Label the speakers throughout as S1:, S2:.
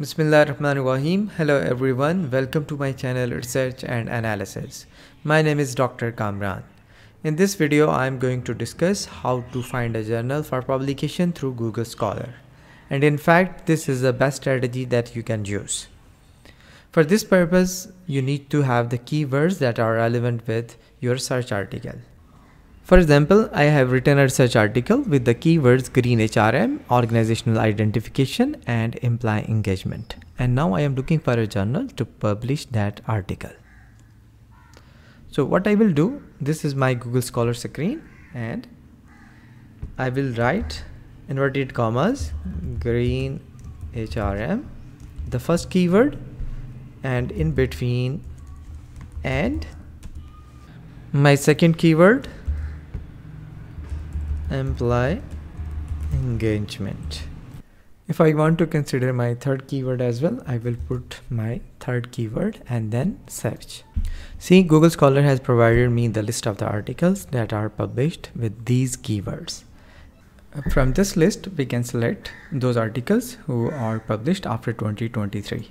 S1: Bismillah ar-Rahman rahim Hello everyone, welcome to my channel Research and Analysis. My name is Dr. Kamran. In this video, I am going to discuss how to find a journal for publication through Google Scholar. And in fact, this is the best strategy that you can use. For this purpose, you need to have the keywords that are relevant with your search article. For example, I have written a research article with the keywords green HRM, organizational identification and employee engagement. And now I am looking for a journal to publish that article. So what I will do, this is my Google Scholar screen and I will write inverted commas green HRM, the first keyword and in between and my second keyword employee engagement. If I want to consider my third keyword as well I will put my third keyword and then search. See Google Scholar has provided me the list of the articles that are published with these keywords. Uh, from this list we can select those articles who are published after 2023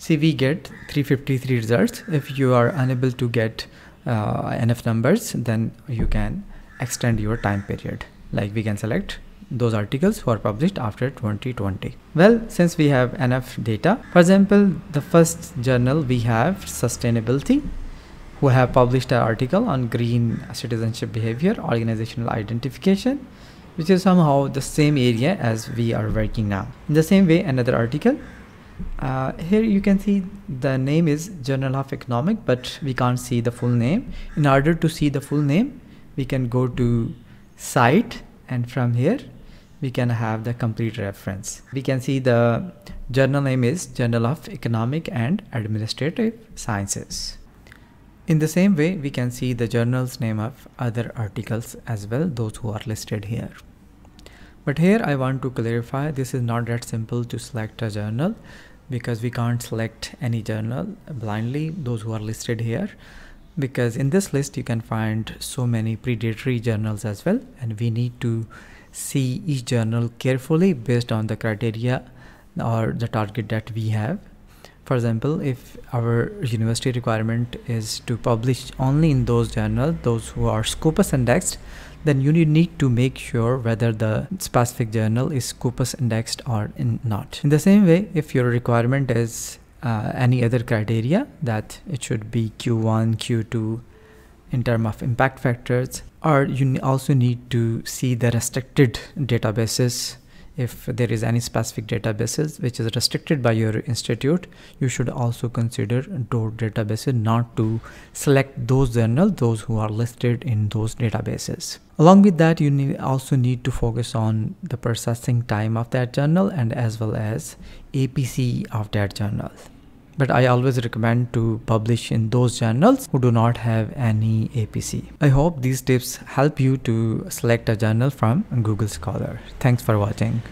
S1: see we get 353 results. If you are unable to get uh, enough numbers then you can extend your time period. Like we can select those articles who are published after 2020 well since we have enough data for example the first journal we have sustainability who have published an article on green citizenship behavior organizational identification which is somehow the same area as we are working now. In the same way another article uh, here you can see the name is Journal of Economic but we can't see the full name. In order to see the full name we can go to cite and from here we can have the complete reference. We can see the journal name is Journal of Economic and Administrative Sciences. In the same way we can see the journal's name of other articles as well those who are listed here. But here I want to clarify this is not that simple to select a journal because we can't select any journal blindly those who are listed here. Because in this list you can find so many predatory journals as well and we need to see each journal carefully based on the criteria or the target that we have. For example if our university requirement is to publish only in those journals those who are scopus indexed then you need to make sure whether the specific journal is Scopus indexed or in not. In the same way, if your requirement is uh, any other criteria that it should be Q1, Q2 in terms of impact factors, or you also need to see the restricted databases if there is any specific databases which is restricted by your institute you should also consider those databases not to select those journals those who are listed in those databases. Along with that you need also need to focus on the processing time of that journal and as well as apc of that journal but I always recommend to publish in those journals who do not have any APC. I hope these tips help you to select a journal from Google Scholar. Thanks for watching.